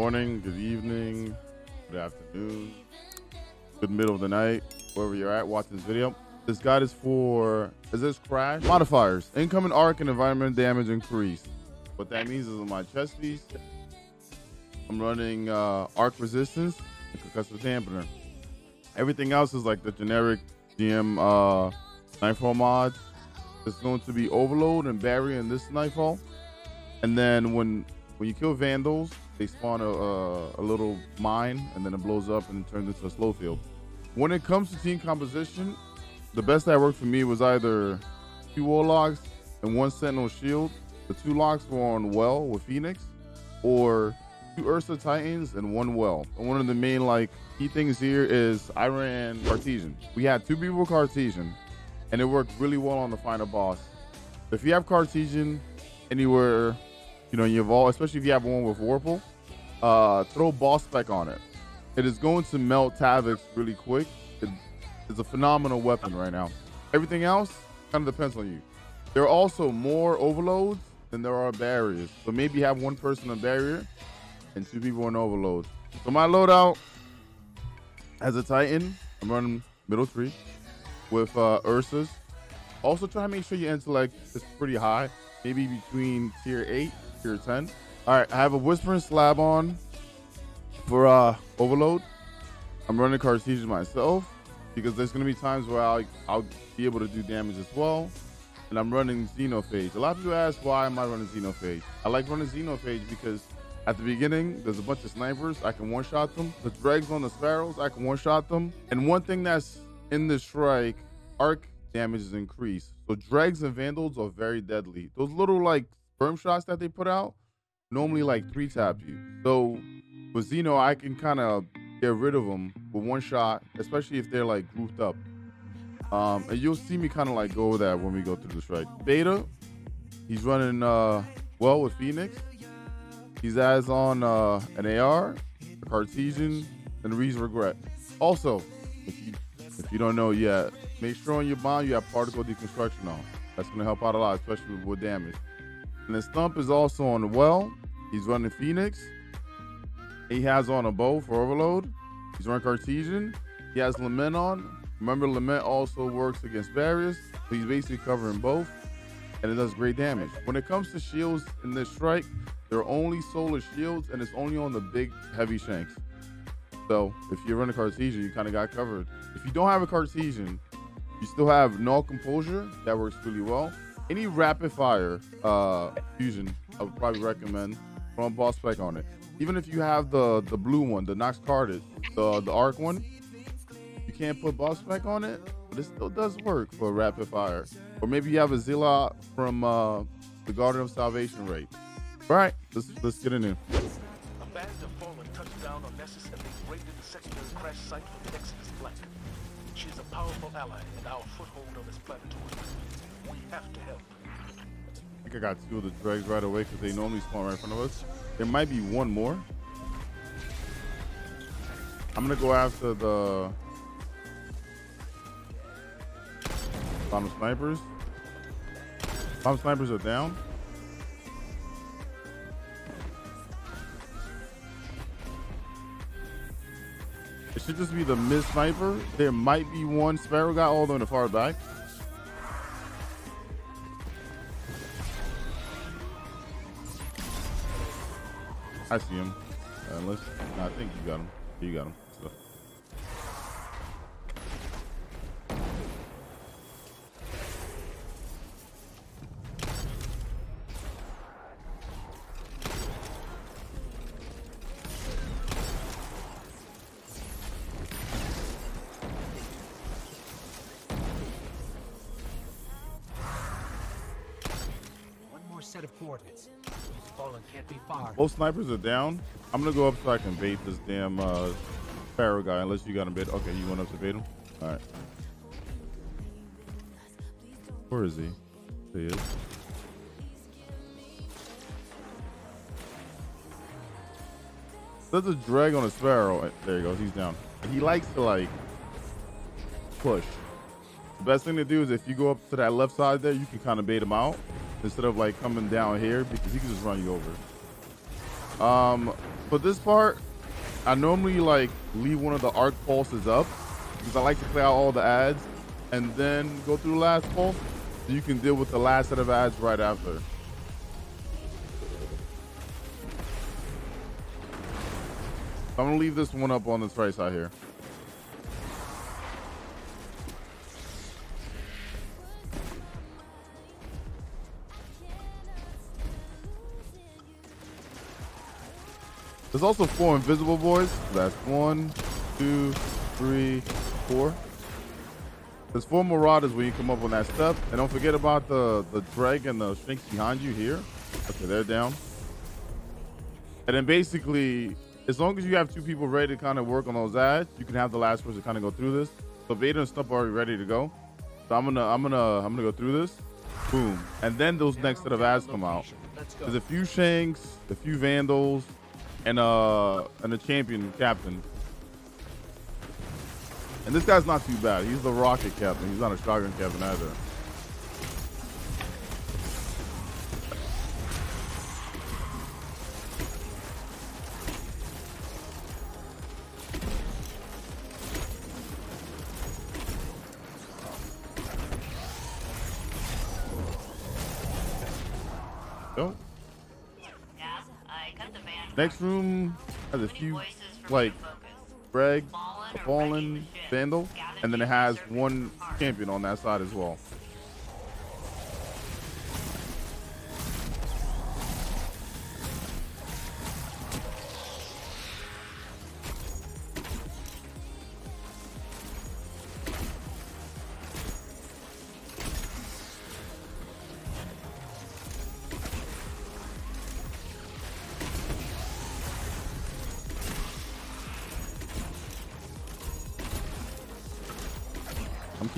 morning, good evening, good afternoon, good middle of the night, wherever you're at watching this video. This guide is for, Exodus Crash? Modifiers, incoming arc and environment damage increase. What that means is on my chest piece, I'm running uh, arc resistance and concussive dampener. Everything else is like the generic GM uh, Nightfall mods. It's going to be overload and barrier in this Nightfall. And then when when you kill vandals, they spawn a, a, a, little mine and then it blows up and it turns into a slow field. When it comes to team composition, the best that worked for me was either two warlocks and one sentinel shield. The two locks were on well with Phoenix, or two Ursa Titans and one well. And one of the main like key things here is I ran Cartesian. We had two people Cartesian, and it worked really well on the final boss. If you have Cartesian anywhere you know, you evolve, especially if you have one with Vorpal, uh, throw ball spec on it. It is going to melt Thaviks really quick. It's a phenomenal weapon right now. Everything else kind of depends on you. There are also more overloads than there are barriers. So maybe have one person on barrier and two people on overload. So my loadout as a Titan, I'm running middle tree with uh, Ursas. Also try to make sure your intellect is pretty high, maybe between tier 8 tier 10. All right, I have a Whispering Slab on for uh, Overload. I'm running Cartesian myself because there's going to be times where I'll, I'll be able to do damage as well. And I'm running Xenophage. A lot of people ask why am I running Xenophage? I like running Xenophage because at the beginning, there's a bunch of snipers. I can one-shot them. The dregs on the sparrows, I can one-shot them. And one thing that's in the strike, arc damage is increased. So dregs and vandals are very deadly. Those little like sperm shots that they put out normally like three tap you. So with Xeno, I can kind of get rid of them with one shot, especially if they're like grouped up. Um, and you'll see me kind of like go that when we go through the strike. Beta, he's running uh, well with Phoenix. He's as on uh, an AR, a Cartesian, and Reed's Regret. Also, if you if you don't know yet, make sure on your bond you have particle deconstruction on. That's gonna help out a lot, especially with damage. And the stump is also on the well. He's running Phoenix. He has on a bow for overload. He's running Cartesian. He has Lament on. Remember, Lament also works against barriers. So he's basically covering both. And it does great damage. When it comes to shields in this strike, they're only solar shields and it's only on the big heavy shanks. So if you're running Cartesian, you kind of got covered. If you don't have a Cartesian, you still have Null Composure. That works really well any rapid fire uh, fusion, I would probably recommend from boss spec on it. Even if you have the the blue one, the Nox carded, the the arc one, you can't put boss spec on it, but it still does work for rapid fire. Or maybe you have a Zilla from uh, the Garden of Salvation raid. All right, let's let's get in there. A band of fallen touched down on Nessus and they raided the crash site from Exodus Black. She is a powerful ally and our foothold on this planetoid. We have to help. I think I got two of the dregs right away because they normally spawn right in front of us. There might be one more. I'm gonna go after the bomb snipers. Bomb snipers are down. It should just be the mid sniper. There might be one sparrow guy all the way in the far back. I see him. Uh, unless, no, I think you got him. You got him. Both snipers are down. I'm gonna go up so I can bait this damn uh, Pharaoh guy. Unless you got him bait. Okay, you went up to bait him. All right. Where is he? There he is. There's a drag on a sparrow. There he goes. He's down. He likes to like push. The best thing to do is if you go up to that left side there, you can kind of bait him out instead of like coming down here because he can just run you over. Um, for this part, I normally like leave one of the arc pulses up because I like to play out all the ads and then go through the last pulse so you can deal with the last set of ads right after. I'm gonna leave this one up on this right side here. There's also four invisible boys. That's one, two, three, four. There's four Marauders when you come up on that step. And don't forget about the, the drag and the Sphinx behind you here. Okay, they're down. And then basically, as long as you have two people ready to kind of work on those ads, you can have the last person kind of go through this. So Vader and Stump are already ready to go. So I'm gonna I'm gonna I'm gonna go through this. Boom. And then those next set of ads come out. There's a few Shanks, a few Vandals, and uh and a champion captain. And this guy's not too bad. He's the rocket captain. He's not a shotgun captain either. Next room has a few, like, Greg, a Fallen, Vandal, and then it has one champion on that side as well.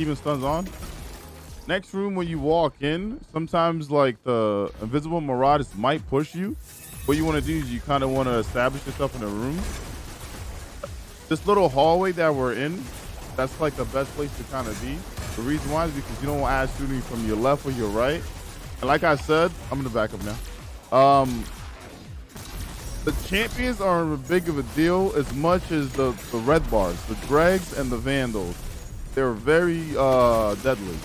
Keeping stuns on. Next room, when you walk in, sometimes like the invisible marauders might push you. What you want to do is you kind of want to establish yourself in a room. This little hallway that we're in, that's like the best place to kind of be. The reason why is because you don't want ads shooting from your left or your right. And like I said, I'm gonna back up now. Um, the champions aren't big of a deal as much as the, the red bars, the dregs and the vandals. They're very uh, deadly.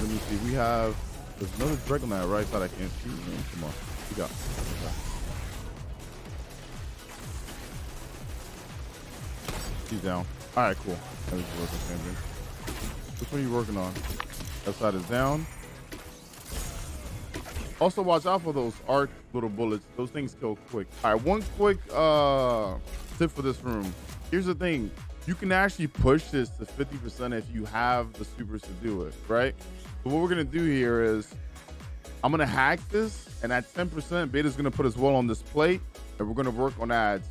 Let me see. We have there's another dreg on that right side. I can't see. Man. Come on. We got. He's down. All right, cool. Which one are you working on? That side is down. Also, watch out for those arc little bullets. Those things kill quick. All right, one quick uh, tip for this room. Here's the thing. You can actually push this to 50% if you have the supers to do it, right? So what we're to do here is I'm to hack this, and at 10%, Beta's to put his wall on this plate, and we're to work on ads.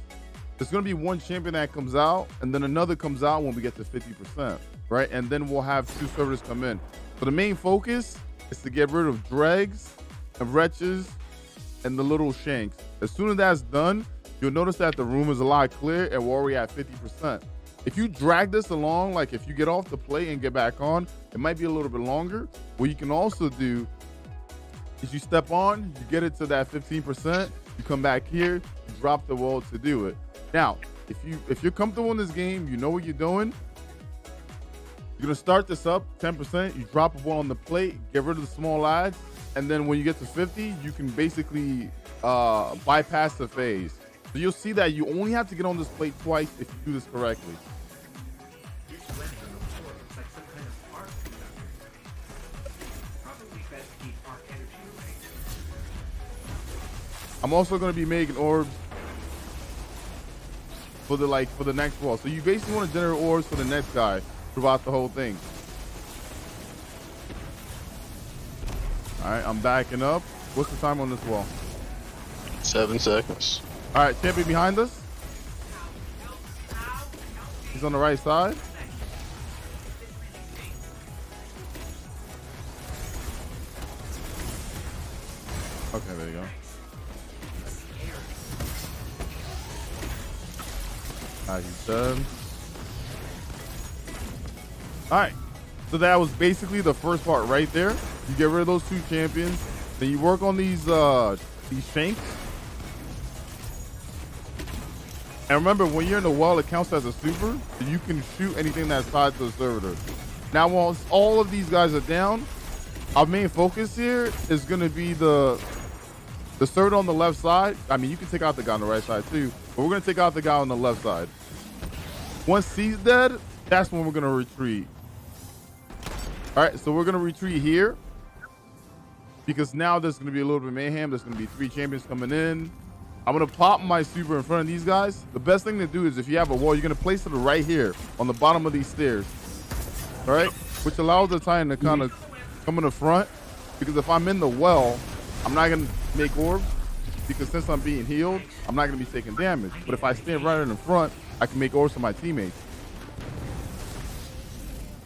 There's to be one champion that comes out, and then another comes out when we get to 50%, right? And then we'll have two servers come in. So the main focus is to get rid of dregs and wretches and the little shanks. As soon as that's done, you'll notice that the room is a lot clear and we're already at 50%. If you drag this along, like if you get off the plate and get back on, it might be a little bit longer. What you can also do is you step on, you get it to that 15%, you come back here, you drop the wall to do it. Now, if you if you're comfortable in this game, you know what you're doing. You're gonna start this up 10%, you drop a wall on the plate, get rid of the small ads, and then when you get to 50, you can basically uh, bypass the phase. So you'll see that you only have to get on this plate twice if you do this correctly. I'm also going to be making orbs for the like for the next wall. So you basically want to generate orbs for the next guy throughout the whole thing. All right, I'm backing up. What's the time on this wall? Seven seconds. All right, champion behind us. He's on the right side. Okay, there you go. All right, he's done. All right, so that was basically the first part right there. You get rid of those two champions, then you work on these uh these shanks. And remember, when you're in the well, it counts as a super. You can shoot anything that's tied to the servitor. Now, once all of these guys are down, our main focus here is going to be the the servitor on the left side. I mean, you can take out the guy on the right side too, but we're going to take out the guy on the left side. Once he's dead, that's when we're going to retreat. All right, so we're going to retreat here because now there's going to be a little bit of mayhem. There's going to be three champions coming in. I'm going to pop my super in front of these guys. The best thing to do is if you have a wall, you're going to place it right here on the bottom of these stairs. All right, which allows the Titan to kind of come in the front because if I'm in the well, I'm not going to make orbs because since I'm being healed, I'm not going to be taking damage. But if I stand right in the front, I can make orbs for my teammates.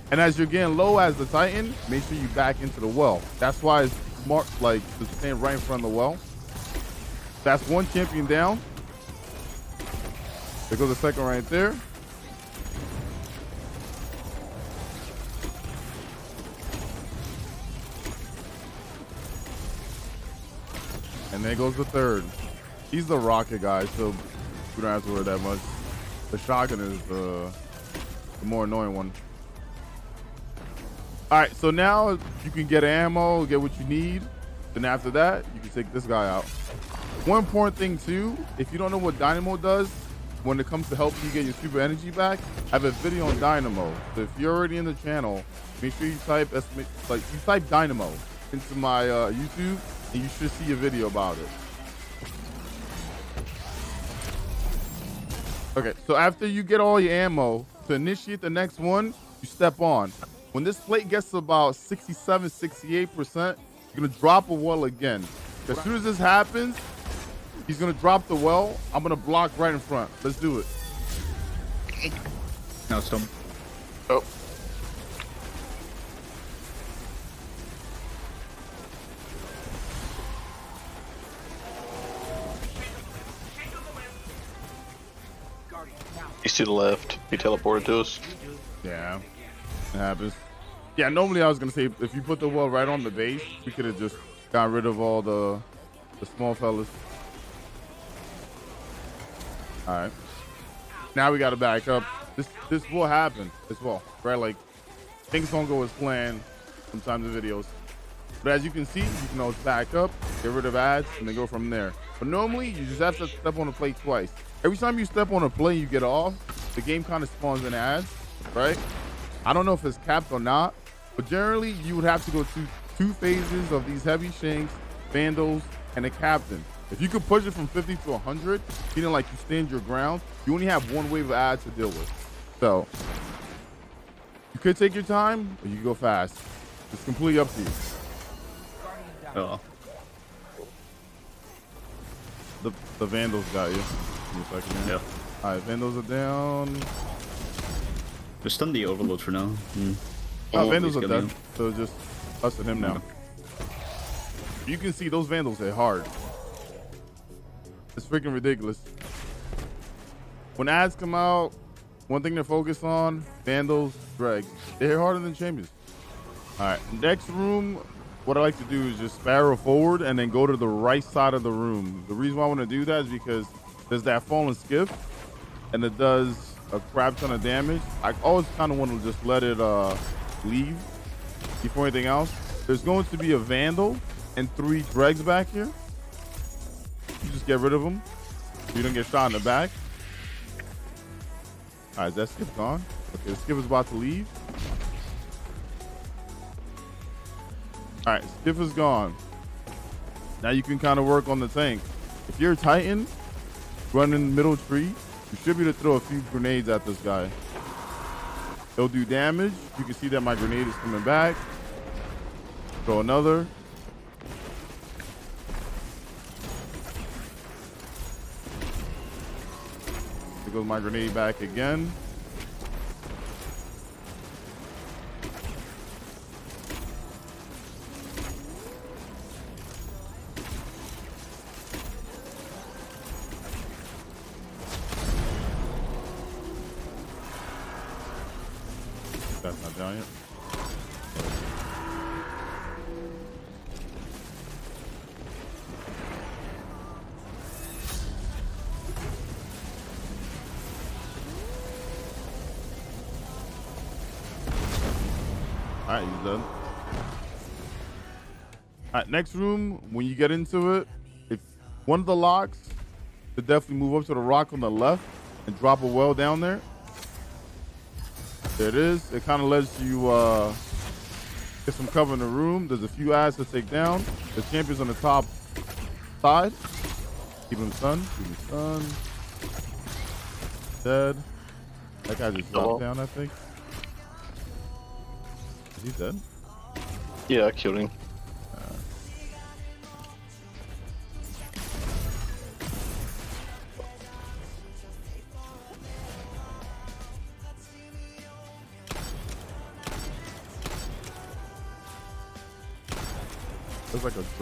And as you're getting low as the Titan, make sure you back into the well. That's why it's smart, like, to stand right in front of the well. That's one champion down. There goes the second right there. And there goes the third. He's the rocket guy, so we don't have to worry that much. The shotgun is uh, the more annoying one. All right, so now you can get ammo, get what you need. Then after that, you can take this guy out. One important thing too, if you don't know what Dynamo does, when it comes to helping you get your super energy back, I have a video on Dynamo. So if you're already in the channel, make sure you type like you type Dynamo into my uh, YouTube, and you should see a video about it. Okay, so after you get all your ammo, to initiate the next one, you step on. When this plate gets to about 67, 68%, you're gonna drop a well again. As soon as this happens, he's gonna drop the well. I'm gonna block right in front. Let's do it. No, stone. Oh. He's to the left. He teleported to us. Yeah, it happens. Yeah, normally I was gonna say if you put the well right on the base, we could have just got rid of all the the small fellas. All right. Now we got to back up. This this will happen as well, right? Like things don't go as planned sometimes in videos. But as you can see, you can always back up, get rid of ads, and then go from there. But normally, you just have to step on a plate twice. Every time you step on a plate, you get off, the game kind of spawns in ads, right? I don't know if it's capped or not, but generally, you would have to go through two phases of these heavy shanks, vandals, and a captain. If you could push it from 50 to 100, feeling like you stand your ground, you only have one wave of ads to deal with. So, you could take your time, or you could go fast. It's completely up to you. Oh. The, the Vandals got you. Second. Yeah. Alright, Vandals are down. Just stun the overload for now. Oh, Oh, Vandals are dead. So just us and him now. You can see those Vandals hit hard. It's freaking ridiculous. When ads come out, one thing to focus on, Vandals, Dregs. They hit harder than Champions. Alright, next room, what I like to do is just sparrow forward and then go to the right side of the room. The reason why I want to do that is because there's that fallen skiff and it does a crap ton of damage. I always kind of want to just let it uh, leave before anything else. There's going to be a Vandal and three Dregs back here. You just get rid of them so you don't get shot in the back. All right, is that skiff gone? Okay, the skiff is about to leave. All right, skiff is gone. Now you can kind of work on the tank. If you're a Titan running middle tree, you should be able to throw a few grenades at this guy. It'll do damage. You can see that my grenade is coming back. Throw another. Goes my grenade back again. That's not down. Right, next room. When you get into it, if one of the locks, to definitely move up to the rock on the left and drop a well down there. There it is. It kind of lets you uh, get some cover in the room. There's a few ads to take down. The champion's on the top side. Keep him stunned. Keep him stunned. Dead. That guy just dropped down, I think. Is he dead? Yeah, I killed him.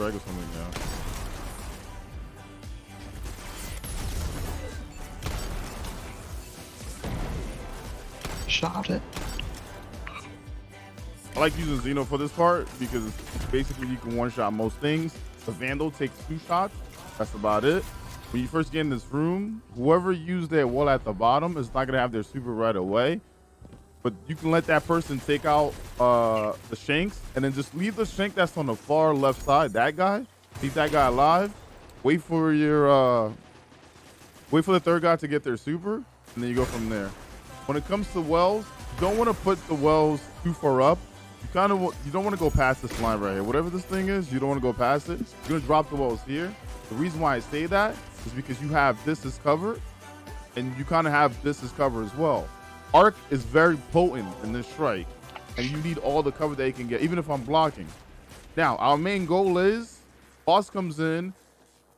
Drag or something now. Shot it. I like using Xeno for this part because basically you can one shot most things. The Vandal takes two shots. That's about it. When you first get in this room, whoever used their wall at the bottom is not gonna have their super right away. But you can let that person take out uh, the shanks and then just leave the shank that's on the far left side. That guy, keep that guy alive. Wait for your uh, wait for the third guy to get their super, and then you go from there. When it comes to wells, you don't want to put the wells too far up. You kind of you don't want to go past this line right here. Whatever this thing is, you don't want to go past it. You're gonna drop the wells here. The reason why I say that is because you have this as cover, and you kind of have this as cover as well. Arc is very potent in this strike, and you need all the cover that you can get, even if I'm blocking. Now, our main goal is boss comes in,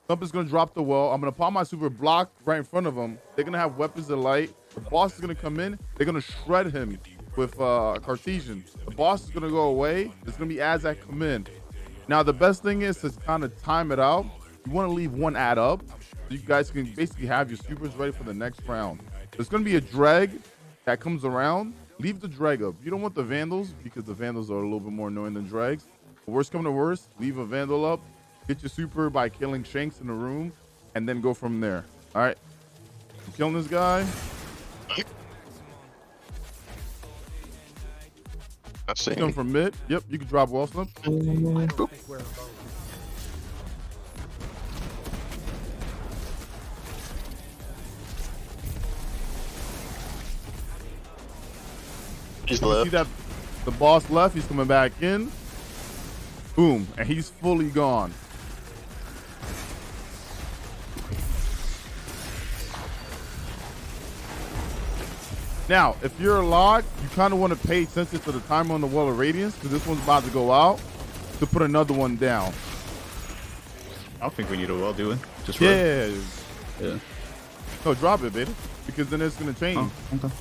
Thump is gonna drop the well. I'm gonna pop my super block right in front of him. They're gonna have weapons of light. The boss is gonna come in. They're gonna shred him with uh, Cartesian. The boss is gonna go away. There's gonna be ads that come in. Now the best thing is to kind of time it out. You want to leave one ad up so you guys can basically have your supers ready for the next round. There's gonna be a drag that comes around. Leave the drag up. You don't want the vandals because the vandals are a little bit more annoying than drags. But worst come to worst, leave a vandal up. Get your super by killing Shanks in the room, and then go from there. All right, I'm killing this guy. I see Come him. from mid. Yep, you can drop wall slip. He's You left. see that the boss left. He's coming back in. Boom, and he's fully gone. Now, if you're locked, you kind of want to pay attention to the timer on the Wall of Radiance because this one's about to go out to put another one down. I don't think we need a well, do we? Just Yeah. run. Yeah. No, drop it, beta. Because then it's going to oh, change. Oh, okay.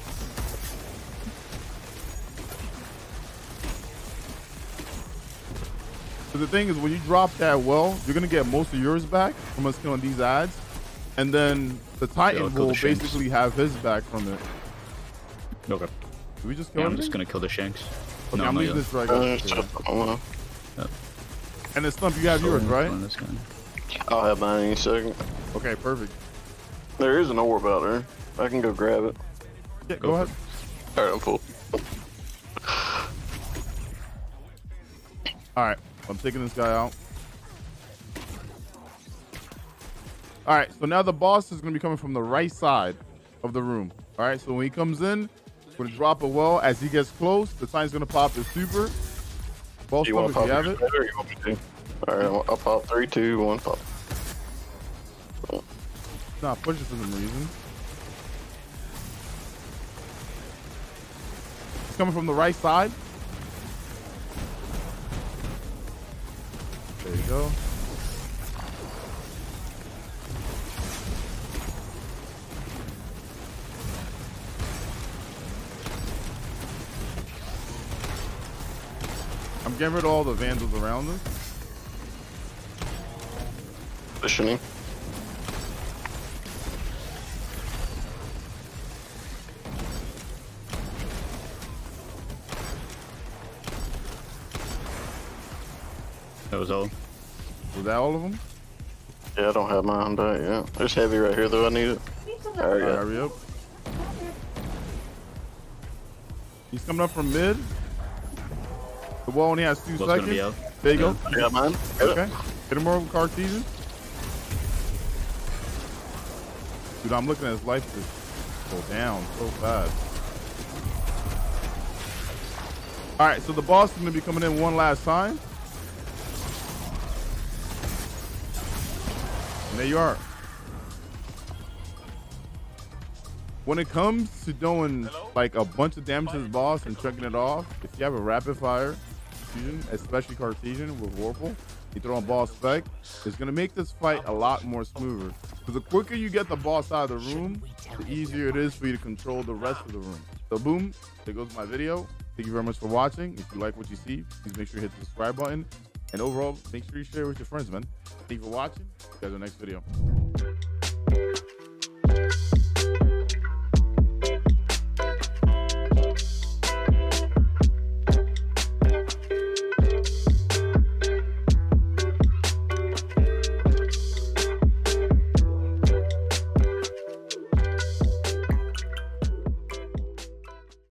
So the thing is, when you drop that well, you're gonna get most of yours back from us killing these ads, and then the Titan I'll the basically have his back from it. Okay. Did we just kill Yeah, I'm just gonna kill the shanks. Okay, no, I'm not leaving this right Uh, up. shut here. up. I don't. And the stump, you have yours, right? this. I'll have mine any second. Okay, perfect. There is an orb out there. I can go grab it. Yeah, Go go ahead. Alright, I'm full. All right, I'm taking this guy out. All right, so now the boss is gonna be coming from the right side of the room. All right, so when he comes in, we're gonna drop a well. As he gets close, the Titan's gonna pop the super. Both You of want to pop you have it. you want? Alright, I'll, I'll pop three, two, one, pop. It's not pushing for some reason. It's coming from the right side. Go. I'm getting rid of all the vandals around us. Positioning. That was all. Was that all of them? Yeah, I don't have mine back yet. There's heavy right here though. I need it. Alright, Alright, hurry up. He's coming up from mid. The wall only has two What's gonna seconds. be? There you Yeah. go. I got mine. Hit it. Okay. Hit him over with Cartesian. Dude, I'm looking at his life just go down so fast. All right, so the boss is going to be coming in one last time. There you are. When it comes to doing like a bunch of damage to the boss and chunking it off, if you have a rapid fire fusion, especially Cartesian with Vorpal, you throw on boss spec, it's gonna make this fight a lot more smoother. Because the quicker you get the boss out of the room, the easier it is for you to control the rest of the room. So boom, there goes my video. Thank you very much for watching. If you like what you see, please make sure you hit the subscribe button. And overall, make sure you share with your friends, man. Thank you for watching. See you guys in the next video.